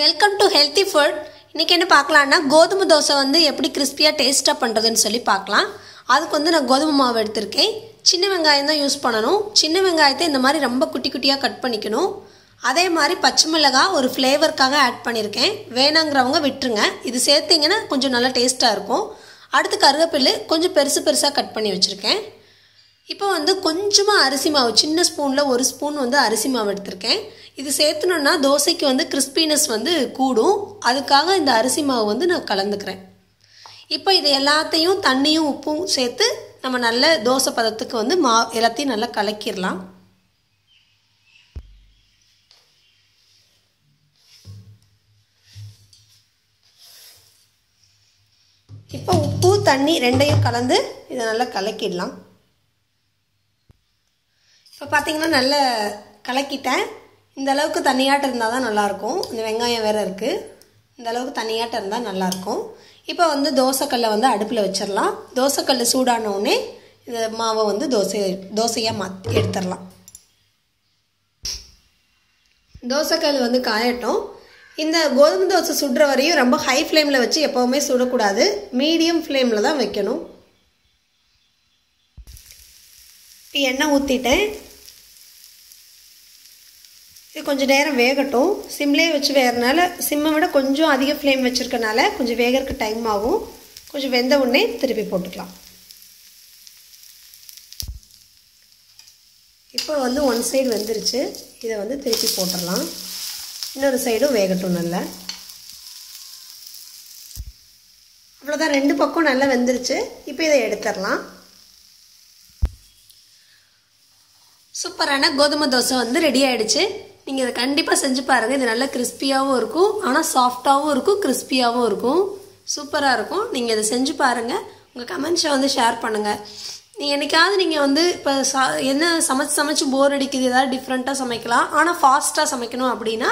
Welcome to healthy food இன்றைக்கி என்ன பார்க்கலான்னா கோதுமை தோசை வந்து எப்படி கிறிஸ்பியாக டேஸ்ட்டாக பண்ணுறதுன்னு சொல்லி பார்க்கலாம். அதுக்கு வந்து நான் கோதுமை மாவு எடுத்திருக்கேன். சின்ன வெங்காயம் தான் யூஸ் பண்ணணும். சின்ன வெங்காயத்தை இந்த மாதிரி ரொம்ப குட்டி குட்டியாக கட் பண்ணிக்கணும். அதே மாதிரி பச்சை மிளகாய் ஒரு ஃப்ளேவருக்காக ஆட் பண்ணியிருக்கேன் வேணாங்கிறவங்க விட்டுருங்க. இது சேர்த்திங்கன்னா கொஞ்சம் நல்லா டேஸ்ட்டாக இருக்கும். அடுத்து கருவேப்பிலை கொஞ்சம் பெருசு பெருசாக கட் பண்ணி வச்சுருக்கேன். இப்போ வந்து கொஞ்சமாக அரிசி மாவு சின்ன ஸ்பூனில் ஒரு ஸ்பூன் வந்து அரிசி மாவு எடுத்திருக்கேன். இது சேர்த்தணுன்னா தோசைக்கு வந்து கிறிஸ்பினஸ் வந்து கூடும். அதுக்காக இந்த அரிசி மாவு வந்து நான் கலந்துக்கிறேன். இப்போ இது எல்லாத்தையும் தண்ணியும் உப்பும் சேர்த்து நம்ம நல்ல தோசை பதத்துக்கு வந்து மா எல்லாத்தையும் நல்லா கலக்கிடலாம். இப்போ உப்பு தண்ணி ரெண்டையும் கலந்து இதை நல்லா கலக்கிடலாம். இப்போ பார்த்தீங்கன்னா நல்லா கலக்கிட்டேன். இந்த அளவுக்கு தண்ணியாட்டம் இருந்தால் தான் நல்லாயிருக்கும். இந்த வெங்காயம் வேறு இருக்குது இந்த அளவுக்கு தண்ணியாட்டம் இருந்தால் நல்லாயிருக்கும். இப்போ வந்து தோசைக்கல்லை வந்து அடுப்பில் வச்சிடலாம். தோசைக்கல் சூடானோடனே இந்த மாவை வந்து தோசை தோசையாக மா எடுத்துடலாம். தோசைக்கல் வந்து காயட்டும். இந்த கோதுமை தோசை சுடுற வரையும் ரொம்ப ஹை ஃப்ளேமில் வச்சு எப்போவுமே சுடக்கூடாது. மீடியம் ஃப்ளேமில் தான் வைக்கணும். இப்போ எண்ணெய் ஊற்றிட்டேன் இது கொஞ்சம் நேரம் வேகட்டும். சிம்லேயே வச்சு வேறனால சிம்மை விட கொஞ்சம் அதிக ஃப்ளேம் வச்சுருக்கனால கொஞ்சம் வேகிறதுக்கு டைம் ஆகும். கொஞ்சம் வெந்த உடனே திருப்பி போட்டுக்கலாம். இப்போ வந்து ஒன் சைடு வெந்துருச்சு. இதை வந்து திருப்பி போட்டுடலாம். இன்னொரு சைடும் வேகட்டும் நல்லா. அவ்வளோதான் ரெண்டு பக்கம் நல்லா வெந்துருச்சு. இப்போ இதை எடுத்துடலாம். சூப்பரான கோதுமை தோசை வந்து ரெடி ஆகிடுச்சு நீங்கள் இதை கண்டிப்பாக செஞ்சு பாருங்கள் இது நல்லா கிறிஸ்பியாகவும் இருக்கும். ஆனால் சாஃப்டாகவும் இருக்கும் கிறிஸ்பியாகவும் இருக்கும். சூப்பராக இருக்கும். நீங்கள் இதை செஞ்சு பாருங்கள் உங்கள் கமெண்ட்ஸை வந்து ஷேர் பண்ணுங்கள் நீ என்னைக்காவது நீங்கள் வந்து இப்போ சா என்ன சமைச்சு சமைச்சு போர் அடிக்குது ஏதாவது டிஃப்ரெண்ட்டாக சமைக்கலாம். ஆனால் ஃபாஸ்ட்டாக சமைக்கணும் அப்படின்னா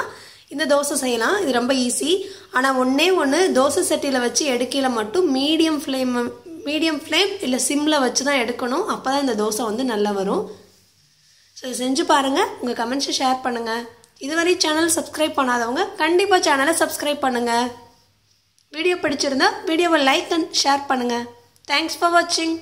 இந்த தோசை செய்யலாம். இது ரொம்ப ஈஸி ஆனால் ஒன்றே ஒன்று தோசை சட்டியில் வச்சு எடுக்கையில் மட்டும் மீடியம் ஃப்ளேம் மீடியம் ஃப்ளேம் இல்லை சிம்மில் வச்சு தான் எடுக்கணும். அப்போ தான் இந்த தோசை வந்து நல்லா வரும். ஸோ செஞ்சு பாருங்கள் உங்கள் கமெண்ட்ஸை ஷேர் பண்ணுங்கள் இதுவரை சேனல் சப்ஸ்கிரைப் பண்ணாதவங்க கண்டிப்பாக சேனலை சப்ஸ்கிரைப் பண்ணுங்கள் வீடியோ பிடிச்சிருந்தா வீடியோவை லைக் அண்ட் ஷேர் பண்ணுங்கள் தேங்க்ஸ் ஃபார் வாட்சிங்